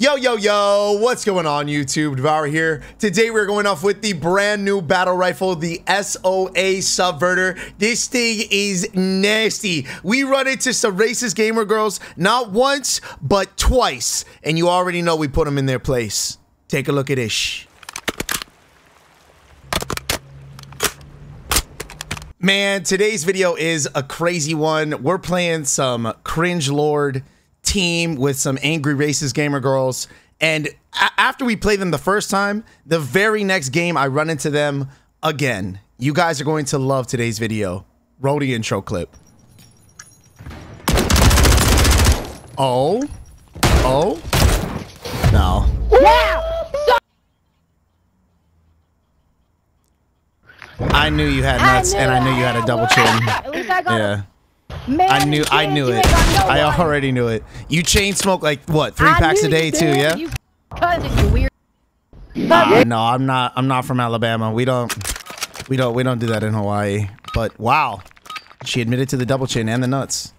Yo, yo, yo, what's going on YouTube? Devour here. Today we're going off with the brand new battle rifle, the SOA Subverter. This thing is nasty. We run into some racist gamer girls, not once, but twice. And you already know we put them in their place. Take a look at ish. Man, today's video is a crazy one. We're playing some Cringe Lord team with some angry racist gamer girls. And after we play them the first time, the very next game I run into them again. You guys are going to love today's video. Roll the intro clip. Oh. Oh. No. Wow! I knew you had nuts, and I knew you had a double chin. At least I got yeah. Man, I knew I knew it. No I already knew it. You chain smoke like what, three I packs a day too, yeah? You cousin, you weird. Uh, no, I'm not I'm not from Alabama. We don't we don't we don't do that in Hawaii. But wow. She admitted to the double chin and the nuts.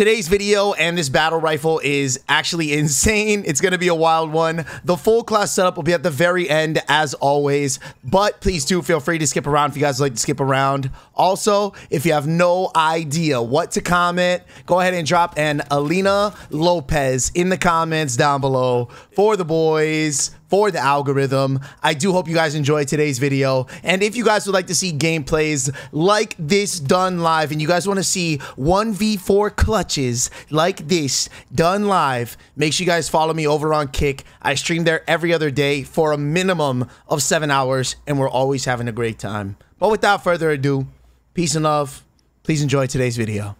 Today's video and this battle rifle is actually insane. It's going to be a wild one. The full class setup will be at the very end as always, but please do feel free to skip around if you guys like to skip around. Also, if you have no idea what to comment, go ahead and drop an Alina Lopez in the comments down below for the boys for the algorithm. I do hope you guys enjoyed today's video. And if you guys would like to see gameplays like this done live and you guys want to see 1v4 clutches like this done live, make sure you guys follow me over on Kick. I stream there every other day for a minimum of seven hours and we're always having a great time. But without further ado, peace and love. Please enjoy today's video.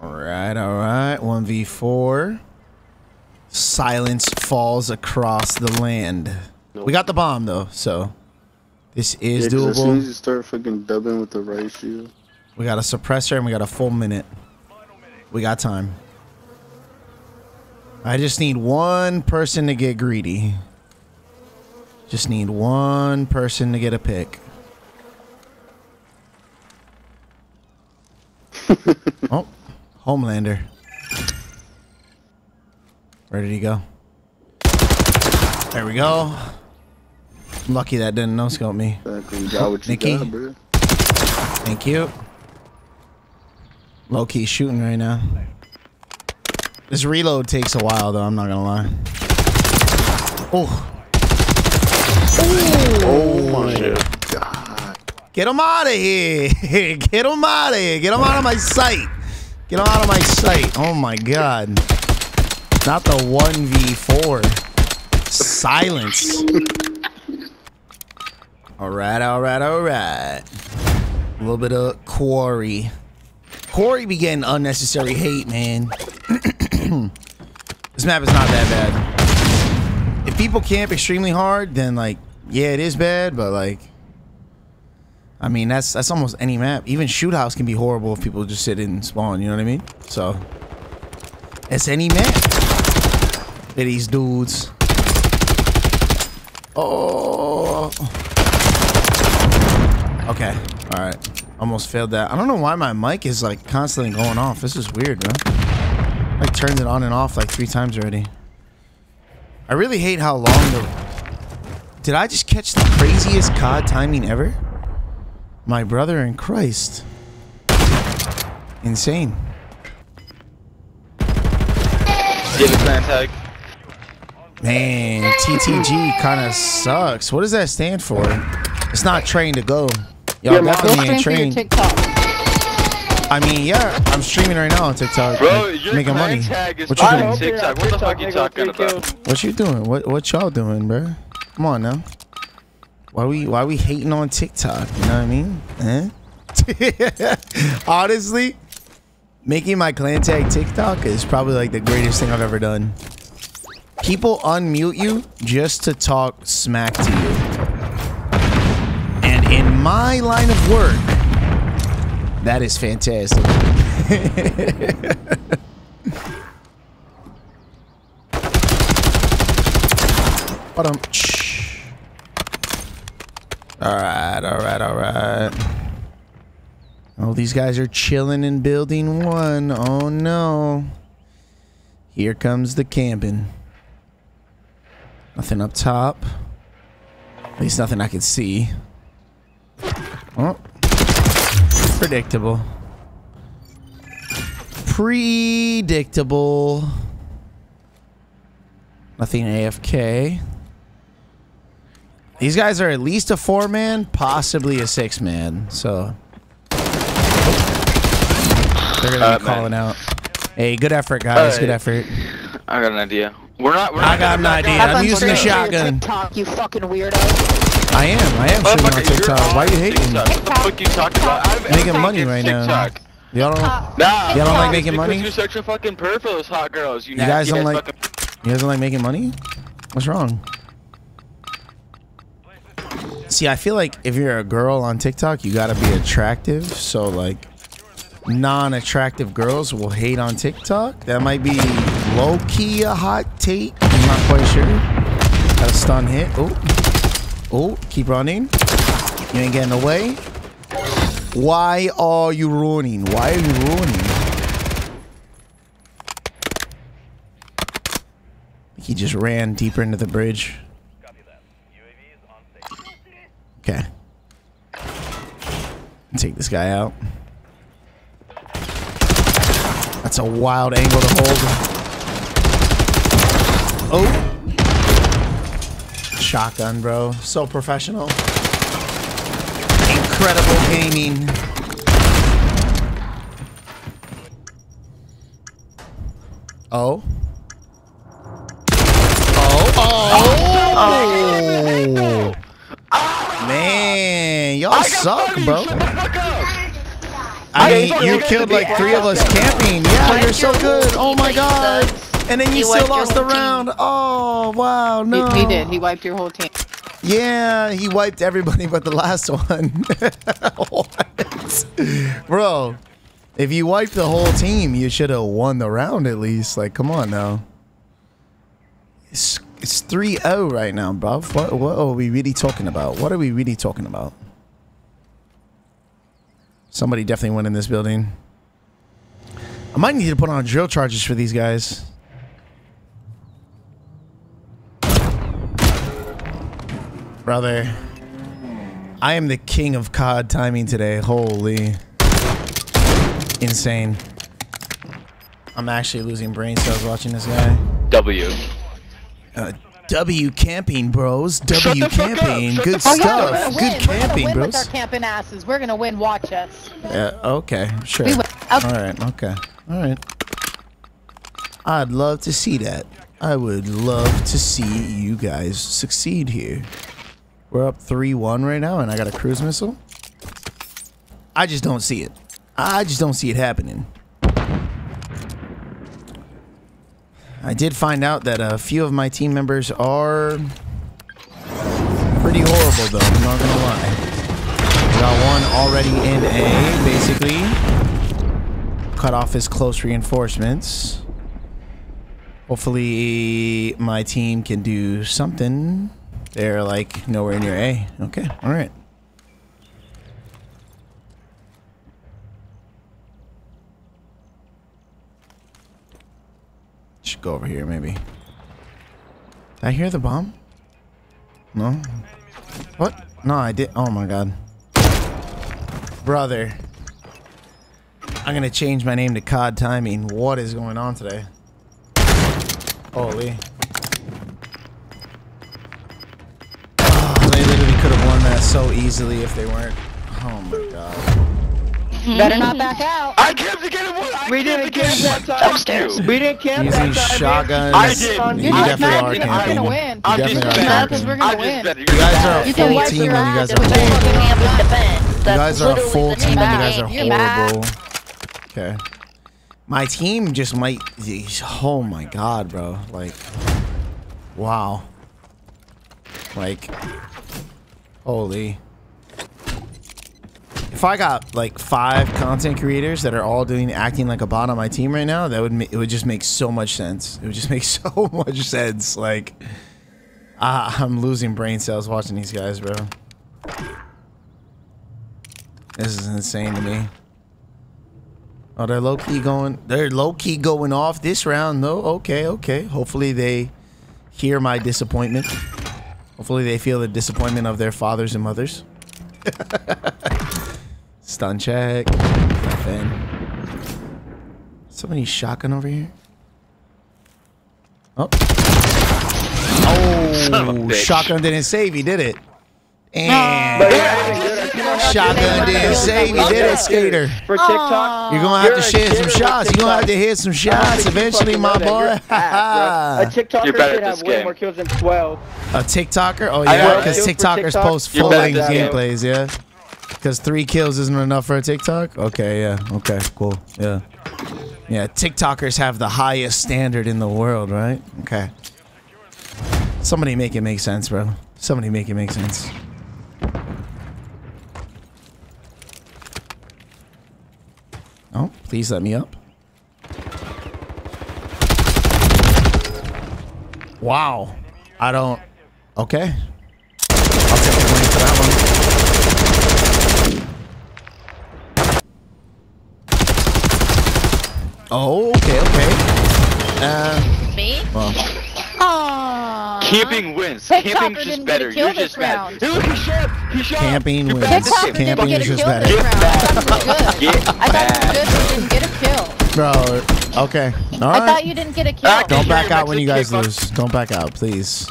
All right, all right. 1v4. Silence falls across the land. Nope. We got the bomb though, so this is yeah, doable. As soon as you start fucking dubbing with the right shield. We got a suppressor and we got a full minute. We got time. I just need one person to get greedy. Just need one person to get a pick. oh, Homelander. Where did he go? There we go. I'm lucky that didn't no scope me. Nikki. Got, Thank you. Low key shooting right now. This reload takes a while though, I'm not gonna lie. Oh. Oh my god. Get him out of here. Get him out of here. Get him out of my sight. Get him out of my sight. Oh my god. Not the 1v4. Silence. alright, alright, alright. A little bit of quarry. Quarry be getting unnecessary hate, man. this map is not that bad. If people camp extremely hard, then like, yeah, it is bad, but like, I mean, that's that's almost any map. Even shoot house can be horrible if people just sit and spawn, you know what I mean? So, it's any map at these dudes. Oh. Okay. All right. Almost failed that. I don't know why my mic is like constantly going off. This is weird, bro. I turned it on and off like three times already. I really hate how long the... Did I just catch the craziest COD timing ever? My brother in Christ. Insane. Get a plant tag. Man, TTG kind of sucks. What does that stand for? It's not trained to go. Y'all yeah, definitely ain't trained. I mean, yeah, I'm streaming right now on TikTok. Bro, you're making money. What you doing? TikTok. What the fuck you talking about? What you doing? What what y'all doing, bro? Come on now. Why we why we hating on TikTok? You know what I mean? Eh? Honestly, making my clan tag TikTok is probably like the greatest thing I've ever done. People unmute you just to talk smack to you. And in my line of work, that is fantastic. Alright, alright, alright. Oh, these guys are chilling in building one. Oh no. Here comes the camping. Nothing up top. At least nothing I can see. Oh. Predictable. Predictable. Nothing AFK. These guys are at least a four man, possibly a six man. So they're gonna uh, be calling man. out. Hey, good effort, guys. Uh, good effort. I got an idea. We're not. We're not I got an idea. I'm using a shotgun. TikTok, you fucking weirdo. I am. I am shooting on TikTok. Why are you hating? What the fuck you talking about? I'm making money right now. Y'all don't. Nah, y'all don't like making money. You're such a fucking perv for those hot girls. You, you guys don't like. You guys don't like making money? What's wrong? See, I feel like if you're a girl on TikTok, you gotta be attractive. So like, non-attractive girls will hate on TikTok. That might be low-key a hot take. I'm not quite sure. Got a stun hit. Oh, oh, keep running. You ain't getting away. Why are you running? Why are you running? He just ran deeper into the bridge. Okay. Take this guy out. That's a wild angle to hold. Oh. Shotgun, bro. So professional. Incredible gaming. Oh. Oh. Oh. Oh. Man, y'all suck, bro. I mean, you killed like three of us camping. Yeah, you're so good. Oh my god. And then you still lost the round. Oh, wow. No. He, he did. He wiped your whole team. Yeah, he wiped everybody but the last one. Bro, if you wiped the whole team, you should have won the round at least. Like, come on now. It's it's 3-0 right now, bro. What, what are we really talking about? What are we really talking about? Somebody definitely went in this building. I might need to put on drill charges for these guys. Brother. I am the king of COD timing today. Holy. Insane. I'm actually losing brain cells watching this guy. W. Uh, W camping, bros. W camping. Good oh, stuff. Yeah, Good camping, We're bros. With our camping asses. We're gonna win. Watch us. Yeah. Okay. Sure. Okay. All right. Okay. All right. I'd love to see that. I would love to see you guys succeed here. We're up 3-1 right now, and I got a cruise missile. I just don't see it. I just don't see it happening. I did find out that a few of my team members are pretty horrible, though. I'm not gonna lie. got one already in A, basically. Cut off his close reinforcements. Hopefully, my team can do something. They're like nowhere near A. Okay, all right. Should go over here, maybe. Did I hear the bomb? No? What? No, I did. Oh my god. Brother. I'm gonna change my name to COD Timing. What is going on today? Holy. So easily if they weren't. Oh my god. Better not back out. I kept getting one. I we didn't camp that time. Upstairs. We didn't camp Using that time. shotguns. I did. You, you definitely are camping. I'm gonna win. You definitely are camping. We're gonna win. You guys are a full team and you guys are horrible. You guys are a full team and you guys are horrible. Okay. My team just might. Oh my god, bro. Like, wow. Like, holy if I got like five content creators that are all doing acting like a bot on my team right now, that would it would just make so much sense. It would just make so much sense. Like, uh, I'm losing brain cells watching these guys, bro. This is insane to me. Oh, they're low key going. They're low key going off this round, No, Okay, okay. Hopefully they hear my disappointment. Hopefully they feel the disappointment of their fathers and mothers. Stun check. Nothing. Somebody shotgun over here. Oh. Son of a Oh, shotgun didn't save you, did it? And shotgun didn't save you, did it, skater? For TikTok. You're gonna have to a share some shots. You're gonna have to hit some shots eventually, my know that. You're boy. A TikToker You're should have this way more kills than 12. A TikToker? Oh yeah, because Kills for TikTokers post full better length at this game. gameplays, yeah. Because three kills isn't enough for a TikTok. Okay, yeah, okay, cool, yeah, yeah. TikTokers have the highest standard in the world, right? Okay. Somebody make it make sense, bro. Somebody make it make sense. Oh, please let me up. Wow. I don't. Okay. I'll take the blame for that one. Oh, okay, okay. Uh, Me? well, Aww. Camping wins. TikToker Camping's just better. get a kill You're just bad. round. Dude, he shot. He shot. Camping You're wins. bad at this TikToker game. didn't Camping is just better. this round. I thought you. Get I thought you were good, but you didn't get a kill. bro, okay. All I thought you didn't get a kill. I Don't back out when you guys lose. Don't back out, please.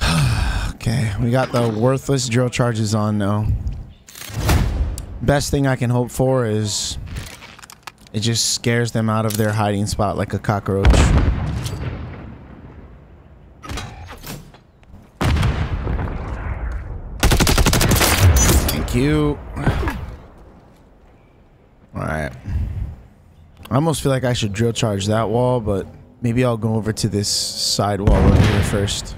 okay, we got the worthless drill charges on now. Best thing I can hope for is it just scares them out of their hiding spot like a cockroach. You. All right. I almost feel like I should drill charge that wall, but maybe I'll go over to this side wall over here first.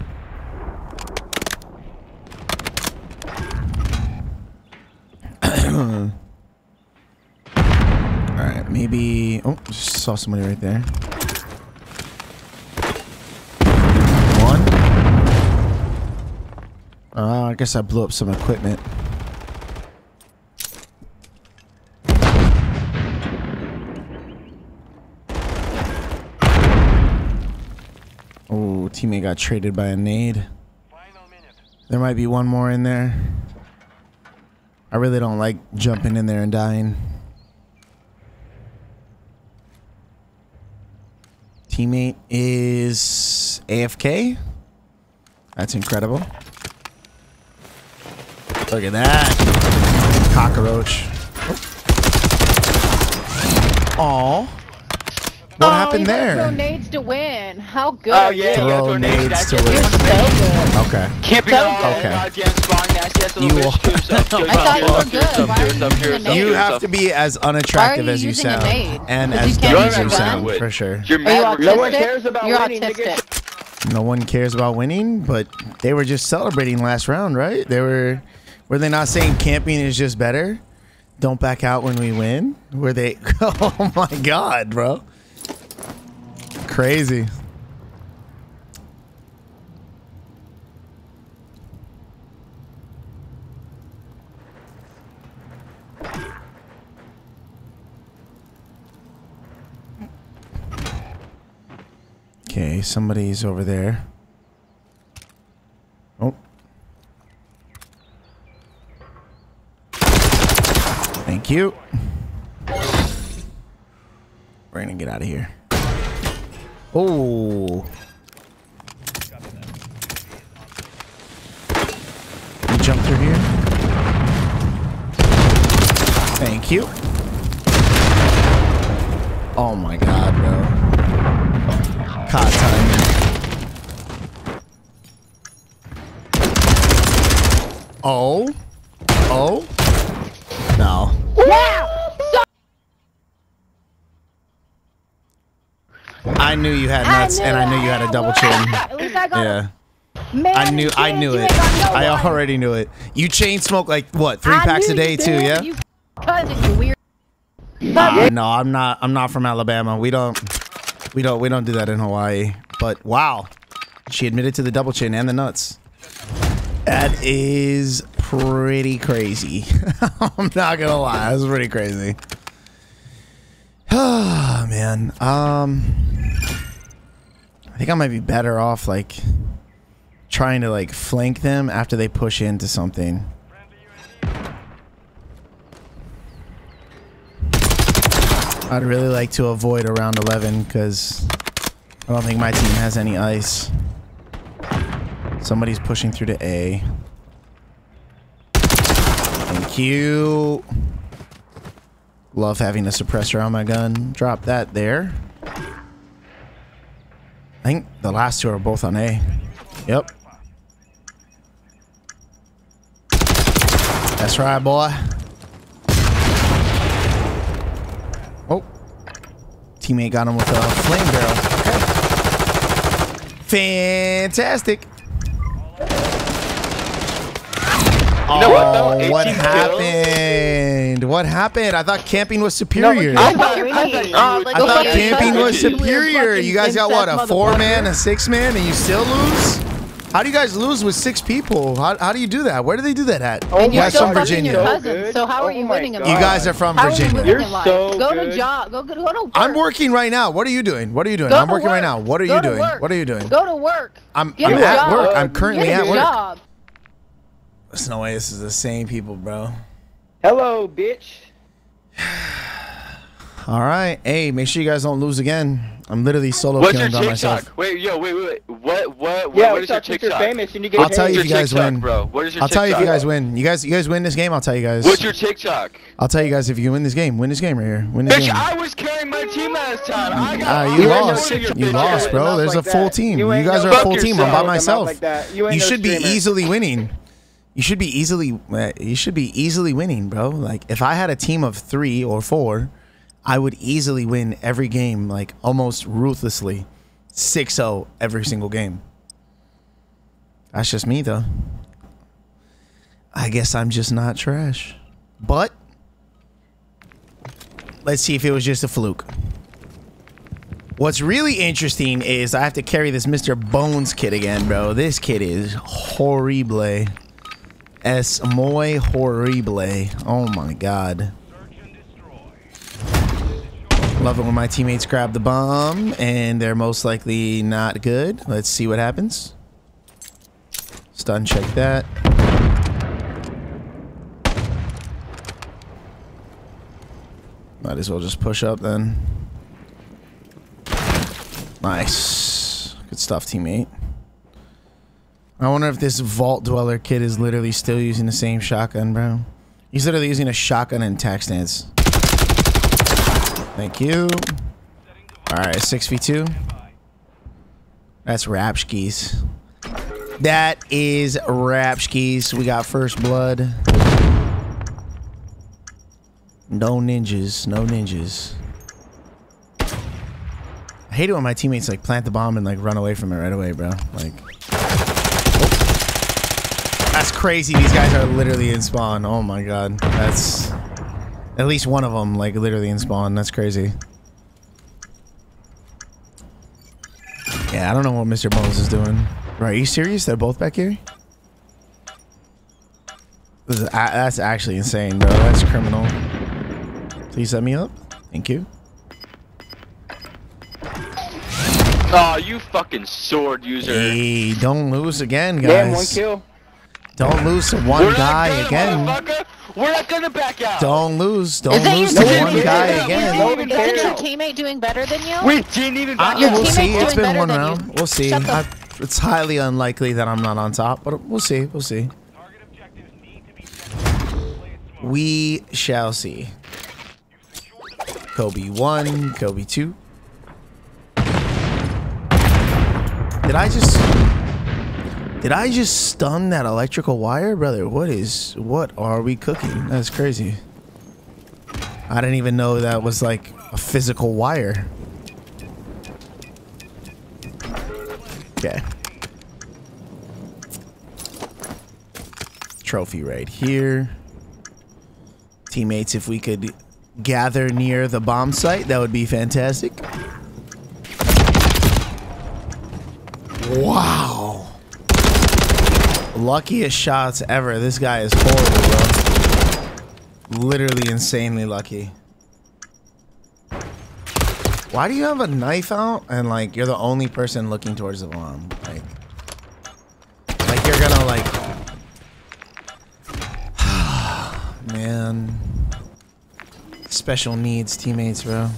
Alright, maybe... Oh, just saw somebody right there. One. Uh, I guess I blew up some equipment. Oh, teammate got traded by a nade. There might be one more in there. I really don't like jumping in there and dying. Teammate is AFK. That's incredible. Look at that. Cockroach. Oh. What oh, happened there? Throw nades to win. How good? Oh yeah. Throw yeah, throw nades nades. to win. You're so good. Okay. Camping So all good. goddamn spawn nasty You bitch. Kill yourself, kill I thought you were good. Why are you yourself, kill using a yourself, nade? You have to be as unattractive as you sound, nade? and 'Cause as you dumb as you sound, for sure. You're you mad. autistic? No one cares about You're winning, autistic. No one cares about winning, but they were just celebrating last round, right? They were, were they not saying camping is just better? Don't back out when we win. Were they? Oh my god, bro! Crazy. Okay, somebody's over there. Oh. Thank you. We're gonna get out of here. Oh. You jump through here. Thank you. Oh my god, bro. Caught time. Oh. Oh. No. I knew you had nuts, and I knew you had a double chin. At least I got Yeah. I knew I knew it. I already knew it. You chain smoke like what, three I packs a day too, yeah? You cousin, you weird. Uh, no, I'm not I'm not from Alabama. We don't we don't we don't do that in Hawaii. But wow. She admitted to the double chin and the nuts. That is pretty crazy. I'm not gonna lie, that's pretty crazy. Oh man. Um I think I might be better off like trying to like flank them after they push into something. I'd really like to avoid around 11 because I don't think my team has any ice. Somebody's pushing through to A. Thank you. Love having a suppressor on my gun. Drop that there. I think the last two are both on A. Yep. That's right, boy. Oh. Teammate got him with a flame barrel. Okay. Fantastic. You know what, though? Oh, 18 what kills? happened? What happened? I thought camping was superior. No, I I thought, thought- I thought Uh, like, I thought camping was superior. You guys got what? A four man, a six man, and you still lose? How do you guys lose with six people? How, how do you do that? Where do they do that at? Oh And you you're guys from Virginia. So cousin. So how are Oh you my winning in God. You guys are from How are you Virginia. winning You're in life? so Go to good. job. Go, go, go to work. I'm working right now. What are you doing? What are you doing? Go I'm to working right now. What are Go you doing? work. What are you doing? Go to work. I'm, I'm at job. work. I'm currently Get at work. job. There's no way this is the same people, bro. Hello, bitch. All right. Hey, make sure you guys don't lose again. I'm literally solo What's your killing by TikTok? myself. Wait, yo, wait, wait, wait. What, what, Yeah, what we is your thought since you're TikTok? famous and you get I'll tell you if you guys TikTok, win. bro? What is your I'll tell you if you TikTok? guys win. You guys, you guys win this game. I'll tell you guys. What's your TikTok? I'll tell you guys if you win this game. Win this game right here. Win this Bitch, game. I was carrying my team last time. I got Ah, I you lost. one of your You bitch lost, bro. Mouth There's a full that. team. You You guys no- are a Fuck full team. I'm by myself. like that. You ain't no should be easily winning. You should be easily. uh, You should be easily winning, bro. Like if I had a team of three or four, I would easily win every game, like almost ruthlessly, 6-0 every single game. That's just me, though. I guess I'm just not trash. But let's see if it was just a fluke. What's really interesting is I have to carry this Mr. Bones kid again, bro. This kid is horrible. Es muy horrible. Oh my god. Love it when my teammates grab the bomb and they're most likely not good. Let's see what happens. Stun check that. Might as well just push up then. Nice. Good stuff, teammate. I wonder if this Vault Dweller kid is literally still using the same shotgun, bro. He's literally using a shotgun and tac stance. Thank you. Alright, 6v2. That's Rapskis. That is Rapskis. We got first blood. No ninjas. No ninjas. I hate it when my teammates like plant the bomb and like run away from it right away, bro. Like. That's crazy. These guys are literally in spawn. Oh my god, that's at least one of them like literally in spawn. That's crazy. Yeah, I don't know what Mr. Bones is doing. Bro, are you serious? They're both back here. This is, a- that's actually insane, bro. That's criminal. Please set me up. Thank you. Oh, you fucking sword user. Hey, don't lose again, guys. Damn, one kill. Don't lose to one We're guy gonna, again. We're not gonna back out. Don't lose. Don't Is lose to teammate? one Yeah, guy yeah, again. No Is one that your teammate doing better than you? We didn't even back Uh, Your we'll see. It's doing been one than you. round. We'll see. I, it's highly unlikely that I'm not on top, but we'll see. We'll see. We shall see. Kobe one, Kobe two. Did I just? Did I just stun that electrical wire, brother? What is? What are we cooking? That's crazy. I didn't even know that was like a physical wire. Okay. Trophy right here. Teammates, if we could gather near the bomb site, that would be fantastic. Wow. Luckiest shots ever. This guy is horrible, bro. Literally insanely lucky. Why do you have a knife out and like you're the only person looking towards the bomb? Like, like you're gonna like, man, special needs teammates, bro.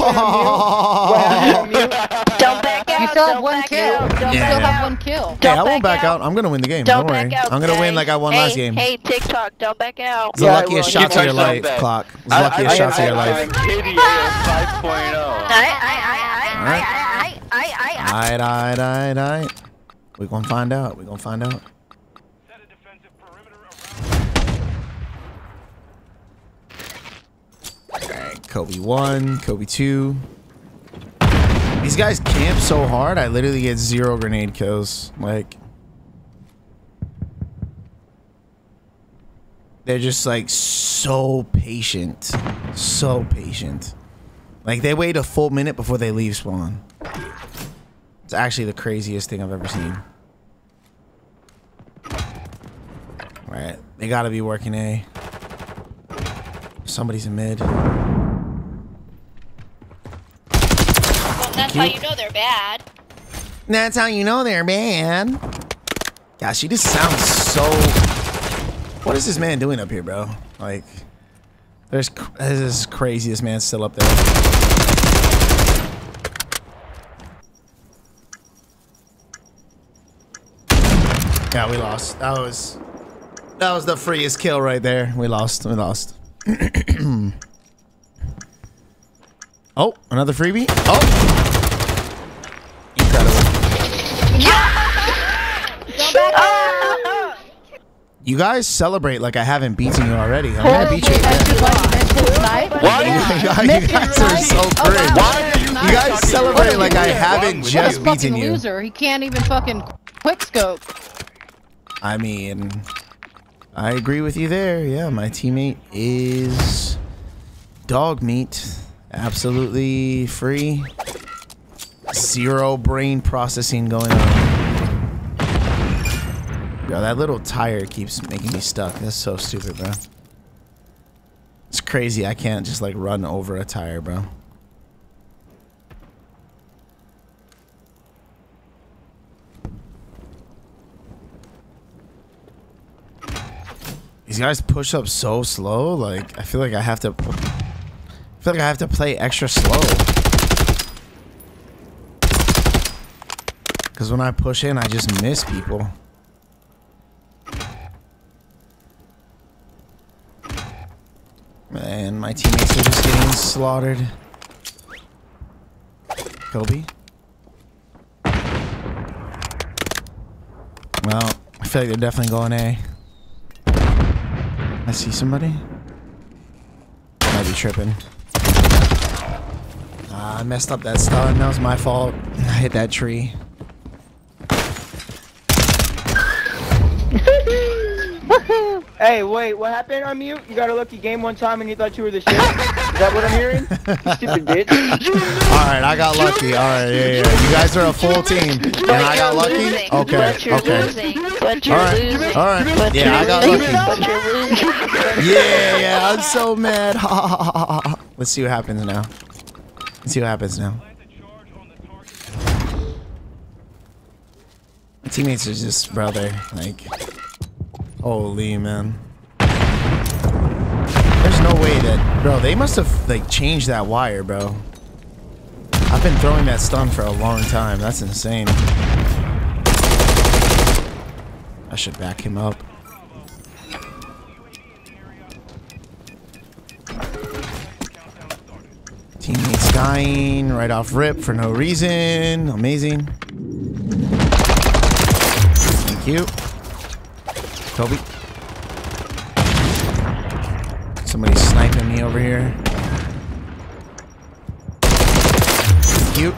What happened? what? Don't back out. You still have one kill. out, Don't You Yeah. still have one kill. Hey, I won't back back out. out. I'm gonna win the game. Don't Don't, worry. back out. I'm gonna win like I won hey, last game. Hey, TikTok, don't back out. It's the Yeah, luckiest will. shots of your life, that. clock. It's the luckiest shots of your life. KDA 5.0. I, I, I, I, I, I, I, I, Alright, alright, alright, alright. We gonna find out. We gonna find out. Alright, Kobe one, Kobe two. These guys camp so hard. I literally get zero grenade kills. Like, they're just like so patient, so patient. Like they wait a full minute before they leave spawn. It's actually the craziest thing I've ever seen. Right, they gotta be working A. Somebody's in mid. That's how you know they're bad. That's how you know they're bad. Gosh, she just sounds so. What is this man doing up here, bro? Like, there's this is crazy. This man's still up there. Yeah, we lost. That was that was the freest kill right there. We lost. We lost. oh, another freebie. Oh, You guys celebrate like I haven't beaten you already. I'm gonna beat you again. Why? You guys, you guys are so cringe. Why are you You guys celebrate like I haven't with just What a beaten fucking you. loser. He can't even fucking quick scope. I mean, I agree with you there. Yeah, my teammate is dog meat. Absolutely free. Zero brain processing going on. Yo, that little tire keeps making me stuck. That's so stupid, bro. It's crazy. I can't just like run over a tire, bro. These guys push up so slow. Like I feel like I have to. I feel like I have to play extra slow. Because when I push in, I just miss people. Man, my teammates are just getting slaughtered. Kobe? Well, I feel like they're definitely going A. I see somebody. Might be tripping. Ah, I messed up that stun. That was my fault. I hit that tree. Hey, wait, what happened on mute? You got a lucky game one time and you thought you were the shit? Is that what I'm hearing? You stupid bitch. All right, I got lucky. All right, yeah, yeah. You guys are a full team, and I got lucky. Okay, But okay. losing. But you're All right, losing. all right. Yeah, I got lucky. But you're losing. Yeah, yeah. I'm so mad. Let's see what happens now. Let's see what happens now. My teammates are just brother. Like, holy man. There's no way that, bro. They must have like changed that wire, bro. I've been throwing that stun for a long time. That's insane. I should back him up. Teammates dying right off rip for no reason. Amazing. Thank you. Kobe. Somebody's sniping me over here. Thank you.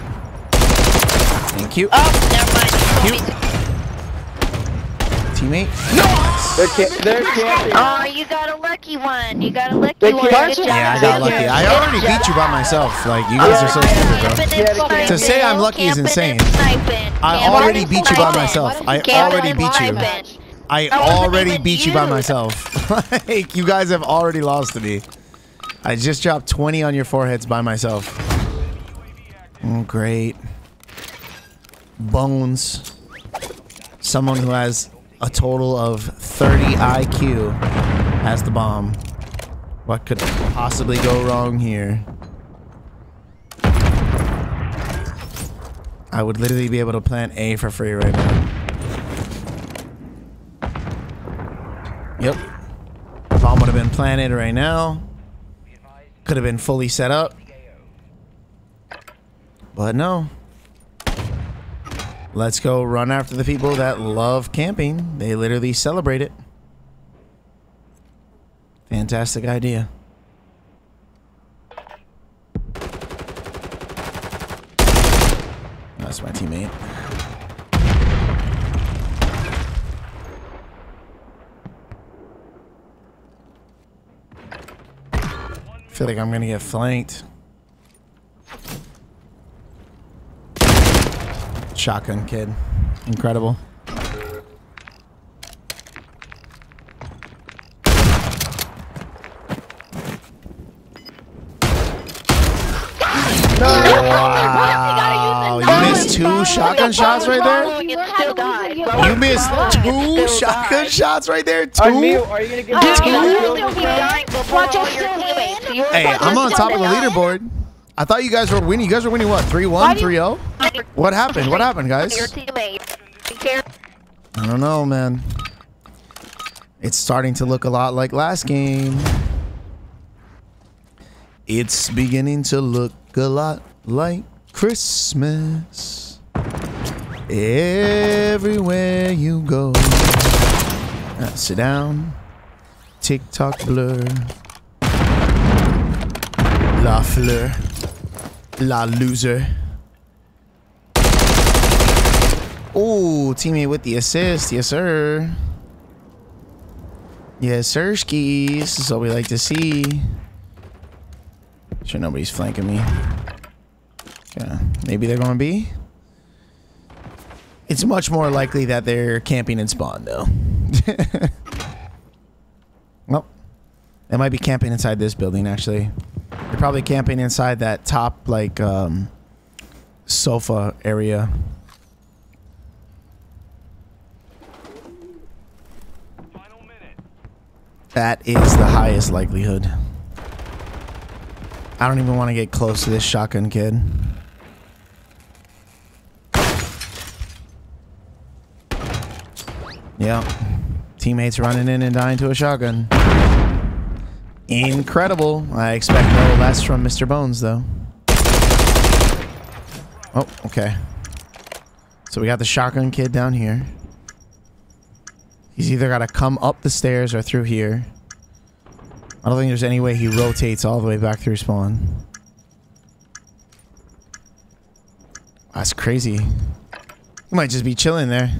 Thank you. Oh, never mind. You You- told me to- Teammate. They're, ca- they're camping. Oh, you got a lucky one. You got a lucky They one. can't- Good Yeah, I got lucky. I already beat you by myself. Like, you guys are so stupid, bro. Camping and Yeah, sniping. To say I'm lucky is insane. I already beat you by myself. I already beat you. I already beat you by myself. like, you guys have already lost to me. I just dropped 20 on your foreheads by myself. Oh, great. Bones. Someone who has a total of 30 IQ has the bomb. What could possibly go wrong here? I would literally be able to plant A for free right now. Yep. Bomb would have been planted right now. Could have been fully set up. But no. Let's go run after the people that love camping. They literally celebrate it. Fantastic idea. That's my teammate. Feel like I'm gonna get flanked. Shotgun kid. Incredible. Wow. You missed two shotgun shots right there? You missed two shotgun shots right there? Two? Unmute. Are you gonna give me Hey, I'm on top of the leaderboard. I thought you guys were winning. You guys were winning what? 3-1, 3-0? What happened? What happened, guys? I don't know, man. It's starting to look a lot like last game. It's beginning to look a lot like Christmas. Everywhere you go. Uh, sit down. TikTok blur. La fleur. La loser. Oh, teammate with the assist. Yes, sir. Yes, sir, skis. This is what we like to see. Sure, nobody's flanking me. Yeah, maybe they're going to be. It's much more likely that they're camping in spawn, though. well, they might be camping inside this building, actually. They're probably camping inside that top, like, um, sofa area. That is the highest likelihood. I don't even want to get close to this shotgun kid. Yeah. Teammates running in and dying to a shotgun. Incredible. I expect no less from Mr. Bones, though. Oh, okay. So we got the shotgun kid down here. He's either got to come up the stairs or through here. I don't think there's any way he rotates all the way back through spawn. That's crazy. He might just be chilling there.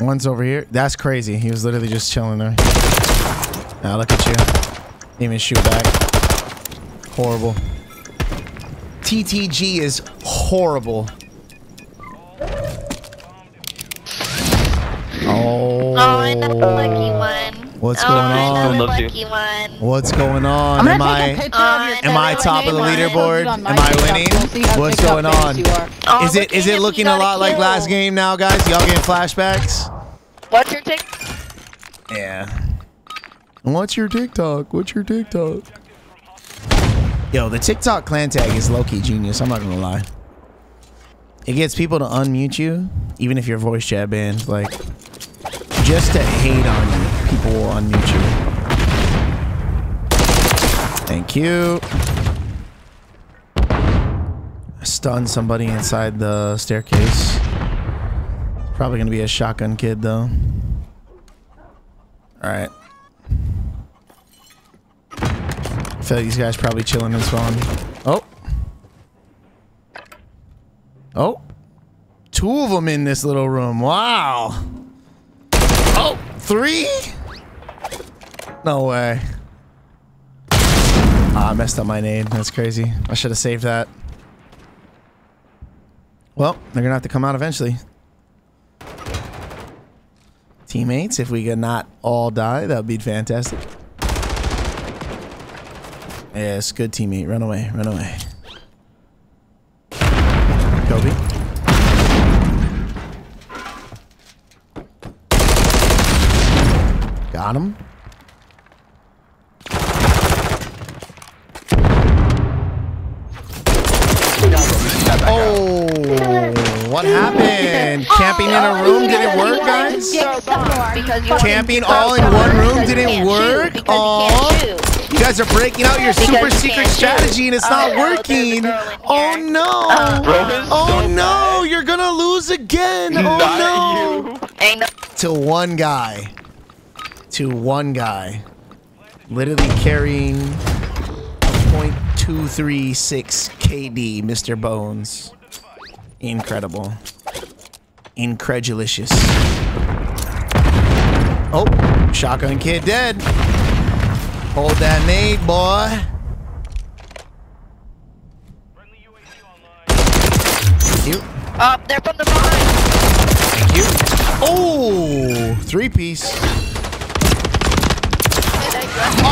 One's over here. That's crazy. He was literally just chilling there. Now look at you. Didn't even shoot back. Horrible. TTG is horrible. Oh. Oh, lucky one. What's oh, going on? Another lucky one. What's going on? Am I am I top of the leaderboard? Am I winning? What's going on? Oh, Is it is it looking a lot like last game now, guys? Y'all getting flashbacks? What's your tick? Yeah. What's your TikTok? What's your TikTok? Yo, the TikTok clan tag is low-key genius. I'm not gonna lie. It gets people to unmute you, even if your voice chat banned. Like, just to hate on you, people will unmute you. Thank you. Stun somebody inside the staircase. Probably gonna be a shotgun kid though. Alright. I feel like these guys probably chilling in spawn. Oh. Oh. Two of them in this little room. Wow. Oh, three? No way. Ah, I messed up my name. That's crazy. I should have saved that. Well, they're gonna have to come out eventually. Teammates, if we could not all die, that would be fantastic. Yes, good teammate. Run away, run away. Kobe. Got him. Oh, what happened? Camping in a room didn't work, guys? Camping all in one room didn't work? Aw. You guys are breaking out your super secret strategy and it's not working. Oh no. Oh, oh no, you're gonna lose again. Oh no. To one guy. To one guy. Literally carrying 0.236 KD, Mr. Bones. Incredible. Incredulicious. Oh, shotgun kid dead. Hold that nade, boy. Thank you. Up, they're from the behind. Thank you. Oh, three piece.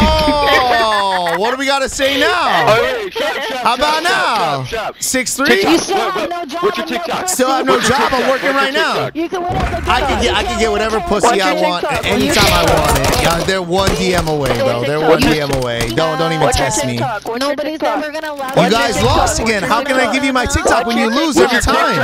Oh, what do we got to say now? Oh, shop, shop, How about now? shop. Six three. TikTok. What- what- What's your TikTok? Still have no What's job. I'm working right now. You can win at the I can get I can get whatever pussy I want at any time I want it. Yeah, they're one DM away, bro. They're one DM away. Don't don't even test me. TikTok? What's your Nobody's ever gonna allow You guys lost again. How can I give you my TikTok when you lose every time?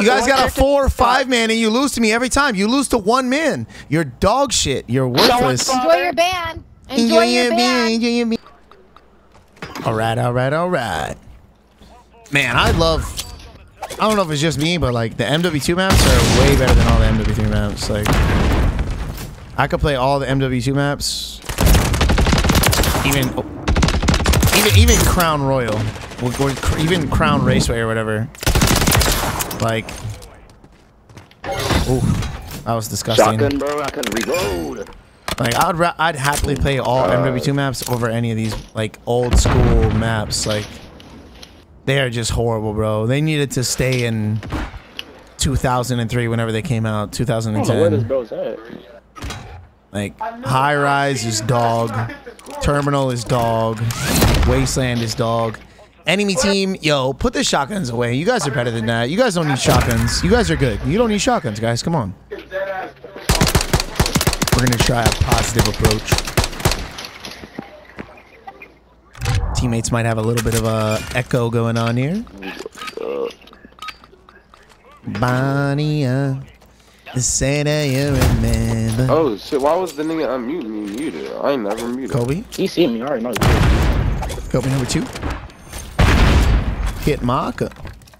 You guys got a four or five man and you lose to me every time. You lose to one man. You're dog shit. You're worthless. Enjoy your band. Enjoy your band. enjoy your band. All right, all right, all right. Man, I love. I don't know if it's just me, but like the MW2 maps are way better than all the MW3 maps. Like, I could play all the MW2 maps. Even, even, even Crown Royal, or, or even Crown Raceway or whatever. Like, ooh, that was disgusting. Shotgun, bro. I can reload. Like I'd ra- I'd happily play all MW2 maps over any of these like old school maps. Like they are just horrible, bro. They needed to stay in 2003 whenever they came out. I don't know where this 2010. bro's at. Like High Rise is dog, Terminal is dog, Wasteland is dog. Enemy team, yo, put the shotguns away. You guys are better than that. You guys don't need shotguns. You guys are good. You don't need shotguns, guys. Come on. We're gonna try a positive approach. Teammates might have a little bit of a echo going on here. Bonnie, uh, say that you remember. Oh shit! Why was the nigga unmute me muted? I ain't never muted. Kobe, He see me. I already know. you. Kobe number two. Hit mark.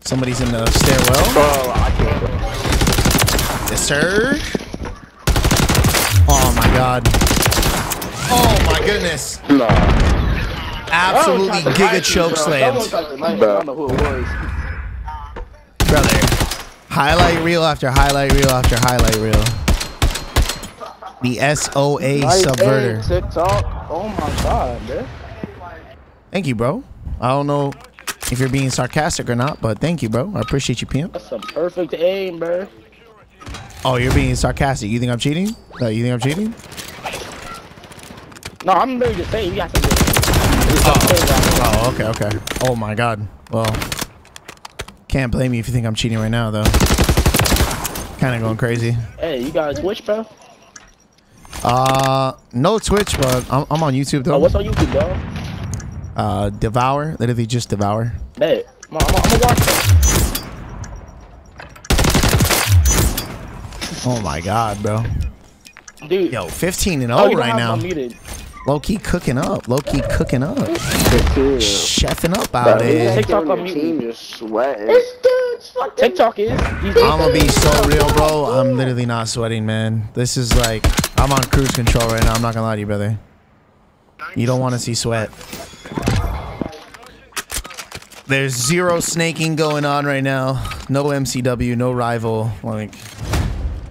Somebody's in the stairwell. Bro, I can't. Yes, sir. Oh my god. Oh my goodness. No. Absolutely giga choke Someone slammed. touched the knife. I don't know who it was. Brother. Highlight reel after highlight reel after highlight reel. The SOA Nice subverter. aim, TikTok. Oh my god, man. Thank you, bro. I don't know if you're being sarcastic or not, but thank you, bro. I appreciate you, pimp. That's some perfect aim, bro. Oh, you're being sarcastic. You think I'm cheating? No, you think I'm cheating? No, I'm literally just saying you got some good. Oh, okay, okay. Oh my god. Well, can't blame you if you think I'm cheating right now, though. Kind of going crazy. Hey, you got a Twitch, bro? Uh, no Twitch, but I'm, I'm on YouTube though. Oh, though. what's on YouTube, dog? Uh, Devour, literally just Devour. Bet. I'm, I'm, I'm gonna watch Oh my god, bro. Dude. Yo, 15 and oh, 0 you don't right now. Low key cooking up. Low key cooking up. Yeah. Chefing up out Bro, here. TikTok your on mute. team just sweating. TikTok is. I'm gonna be so real, bro. I'm literally not sweating, man. This is like I'm on cruise control right now. I'm not gonna lie to you, brother. You don't want to see sweat. There's zero snaking going on right now. No MCW, no rival. Like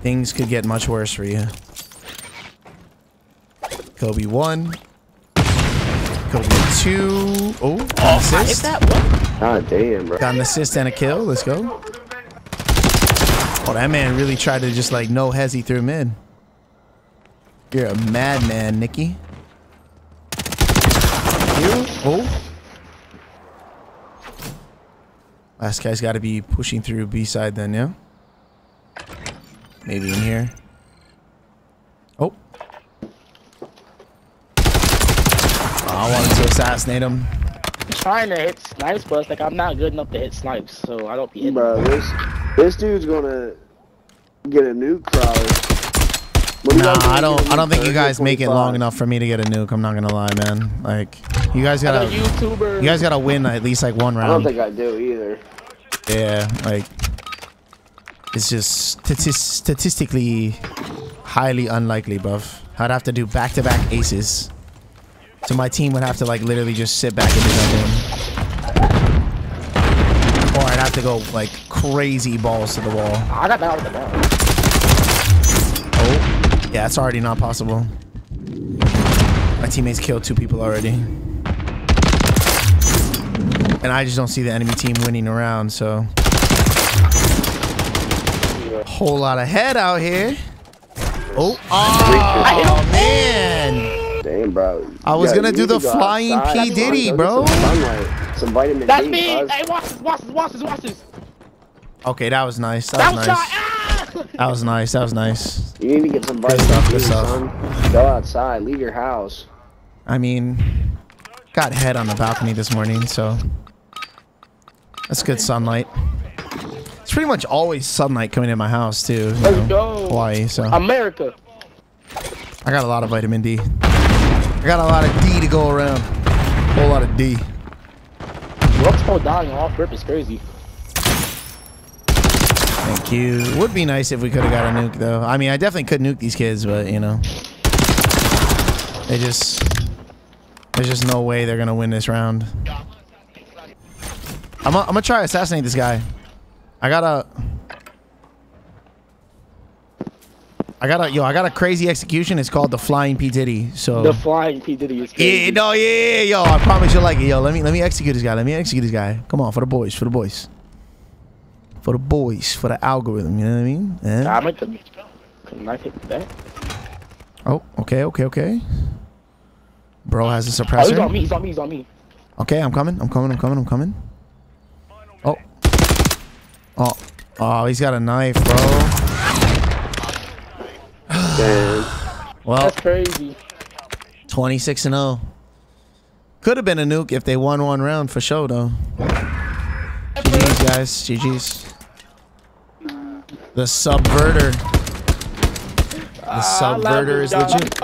things could get much worse for you. Kobe one. Kobe two. Oh, an oh, Is assist. that what? Ah, God damn, bro. Got an assist and a kill. Let's go. Oh, that man really tried to just like no hezzy through mid. You're a madman, Nikki. You? Oh. Last guy's got to be pushing through B side then, yeah? Maybe in here. Oh. Oh, I wanted to assassinate him. trying to hit snipes, but it's like I'm not good enough to hit snipes, so I don't be hitting. Bro, this this dude's gonna get a nuke probably. What Nah, guys I don't. I don't think you 30 or guys make it long enough for me to get a nuke. I'm not gonna lie, man. Like, you guys I'm a gotta. YouTuber. You guys gotta win at least like one round. I don't think I do either. Yeah, like it's just stati- statistically highly unlikely, bruv. I'd have to do back-to-back aces. So my team would have to like literally just sit back and do nothing. Or I'd have to go like crazy balls to the wall. I got that with the ball. Oh, yeah, it's already not possible. My teammates killed two people already. And I just don't see the enemy team winning around, so. Whole lot of head out here. Oh, oh man. Damn, bro. I was Yeah, gonna do the to go flying outside, P. Diddy, bro. Some sunlight, some vitamin That's D. me. Hey, watch this, watch this, watch this, watch this. Okay, that was nice. That That was was nice. Ah! That was nice. That was nice. You need to get some Good vitamin stuff, D, good stuff. son. Go outside. Leave your house. I mean, got head on the balcony this morning, so that's good sunlight. It's pretty much always sunlight coming in my house too. you Let's know, go. Hawaii, so America. I got a lot of vitamin D. I got a lot of D to go around. A Whole lot of D. Rockstar dying off rip is crazy. Thank you. Would be nice if we could have got a nuke though. I mean, I definitely could nuke these kids, but you know, they just there's just no way they're gonna win this round. I'm gonna, I'm gonna try to assassinate this guy. I got a... I got a yo. I got a crazy execution. It's called the Flying P Diddy. So The flying P Diddy is crazy. yeah, no, yeah, yeah, yo. I promise you'll like it, yo. Let me let me execute this guy. Let me execute this guy. Come on, for the boys, for the boys, for the boys, for the algorithm. You know what I mean? Eh? Yeah. I might could not hit that. Oh, okay, okay, okay. Bro has a Oh, he's on me. He's on me. He's on me. Okay, I'm coming. I'm coming. I'm coming. I'm coming. Oh. Oh. He's got a knife, bro. Damn. Well, That's crazy. 26 and 0. Could have been a nuke if they won one round for sure, though. GG's, guys. GG's. The subverter. The subverter is legit.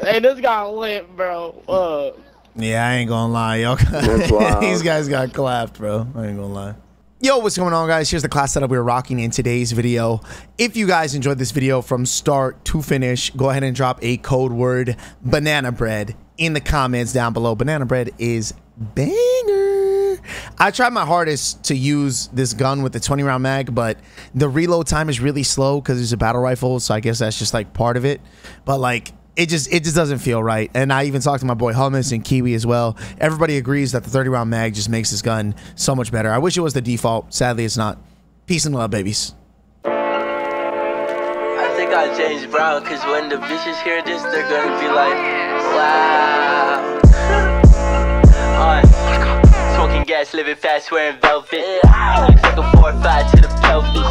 hey, this guy lit, bro. Uh, Yeah, I ain't gonna lie, yo. These guys got clapped, bro. I ain't gonna lie. Yo, what's going on, guys? Here's the class setup we're rocking in today's video. If you guys enjoyed this video from start to finish, go ahead and drop a code word banana bread in the comments down below. Banana bread is banger. I tried my hardest to use this gun with the 20 round mag, but the reload time is really slow because it's a battle rifle. So I guess that's just like part of it. But like, it just it just doesn't feel right. And I even talked to my boy Hummus and Kiwi as well. Everybody agrees that the 30 round mag just makes this gun so much better. I wish it was the default. Sadly, it's not. Peace and love, babies. I think I changed brown because when the bitches hear this, they're gonna be like, wow. On. Smoking gas, living fast, wearing velvet. Looks like a 4 5 to the pelvis.